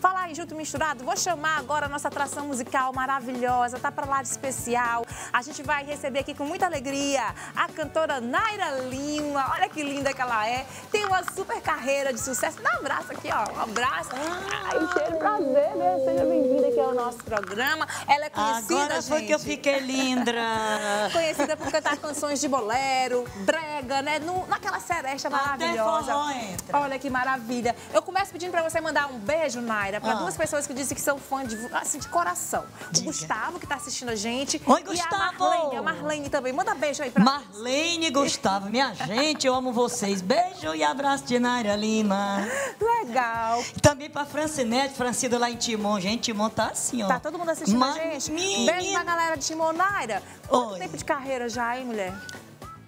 Falar em junto misturado, vou chamar agora a nossa atração musical maravilhosa, tá para lá de especial. A gente vai receber aqui com muita alegria a cantora Naira Lima. Olha que linda que ela é. Tem uma super carreira de sucesso. Dá um abraço aqui, ó. Um abraço. Ai, cheiro prazer, né? Seja bem-vinda aqui ao nosso programa. Ela é conhecida, Agora foi gente. que eu fiquei linda. Conhecida por cantar canções de bolero, brega, né? No, naquela seresta maravilhosa. forró entra. Olha que maravilha. Eu começo pedindo pra você mandar um beijo, Naira, pra Ah. duas pessoas que dizem que são fã de, assim, de coração. Diga. O Gustavo, que tá assistindo a gente. Oi, E Gustavo. a Marlene, a Marlene também. Manda beijo aí pra Marlene e Gustavo, minha gente, eu amo vocês. Beijo e abraço de Naira Lima. Legal. Também pra Francinete, Francida lá em Timon. Gente, Timon tá assim, ó. Tá todo mundo assistindo Mas, a gente? Menina, beijo pra galera de Timon. Naira, quanto Oi. tempo de carreira já, hein, mulher?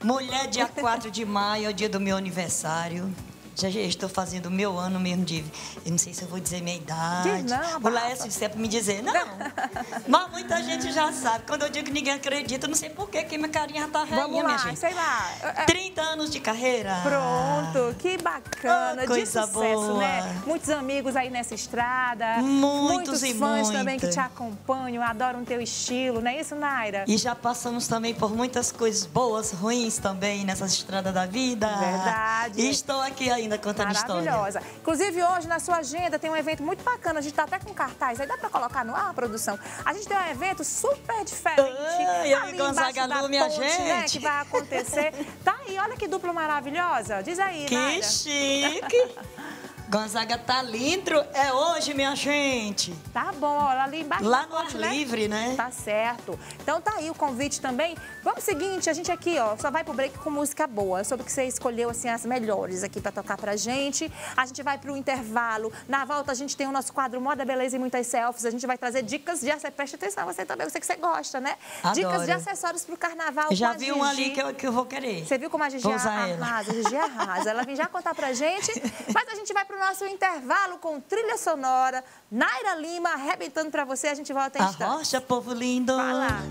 Mulher, dia 4 de maio é o dia do meu aniversário. Já, estou fazendo o meu ano mesmo de. Eu não sei se eu vou dizer minha idade. Diz não, O. Laércio disse é me dizer, não. Mas muita gente já sabe. Quando eu digo que ninguém acredita, eu não sei por quê, que minha carinha tá Vamos rainha, lá, minha gente. sei lá. É- 30 anos de carreira. Pronto, que bacana, Ah, de coisa sucesso, boa. né? Muitos amigos aí nessa estrada, Muitos e fãs também que te acompanham, adoram teu estilo, não é isso, Naira? E já passamos também por muitas coisas boas, ruins também nessa estrada da vida. Verdade. E estou aqui ainda contando história. Maravilhosa. Inclusive, hoje na sua agenda tem um evento muito bacana. A gente tá até com cartaz. Aí dá pra colocar no ar, produção. A gente tem um evento super diferente. Ai, ali Gonzaga da Lu, minha ponte, Né, gente. que vai acontecer. tá aí, olha que dupla maravilhosa. Diz aí, Que Naira. chique! Gonzaga tá lindo, é hoje, minha gente. Tá bom, olha ali embaixo. Lá no ar né? livre, né? Tá certo. Então tá aí o convite também. Vamos seguinte, a gente aqui, ó, só vai pro break com música boa. Sobre que você escolheu, assim, as melhores aqui pra tocar pra gente. A gente vai pro intervalo. Na volta a gente tem o nosso quadro Moda, Beleza e Muitas Selfies. A gente vai trazer dicas de acessórios. Preste atenção, você também, eu sei que você gosta, né? Adoro. Dicas de acessórios pro carnaval Já vi um ali que eu, que eu vou querer. Você viu como a Gigi ela. arrasa? A Gigi arrasa. Ela vem já contar pra gente. Mas a gente vai pro nosso intervalo com trilha sonora. Naira Lima arrebentando pra você. A gente volta em A instantes. rocha, povo lindo. Vai lá.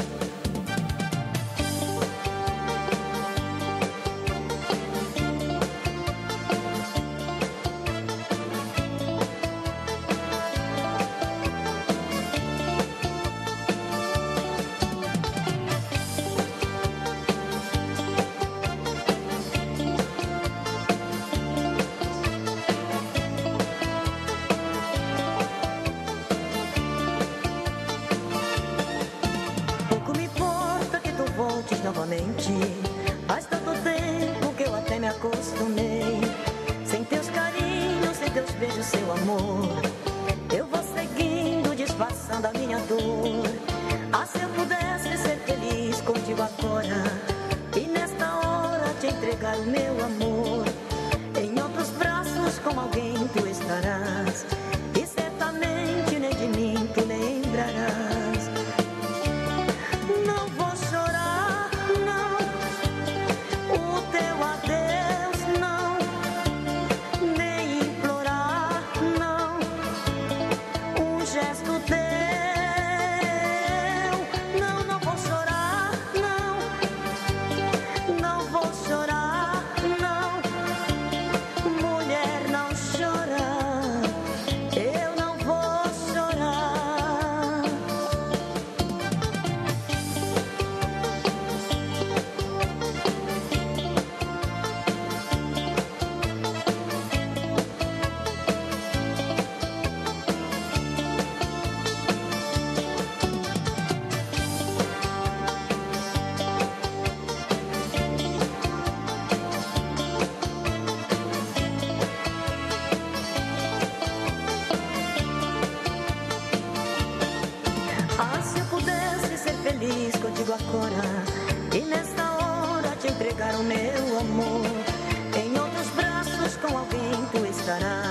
O meu amor. Em outros braços, com alguém meu amor. Em outros braços com alguém tu estarás.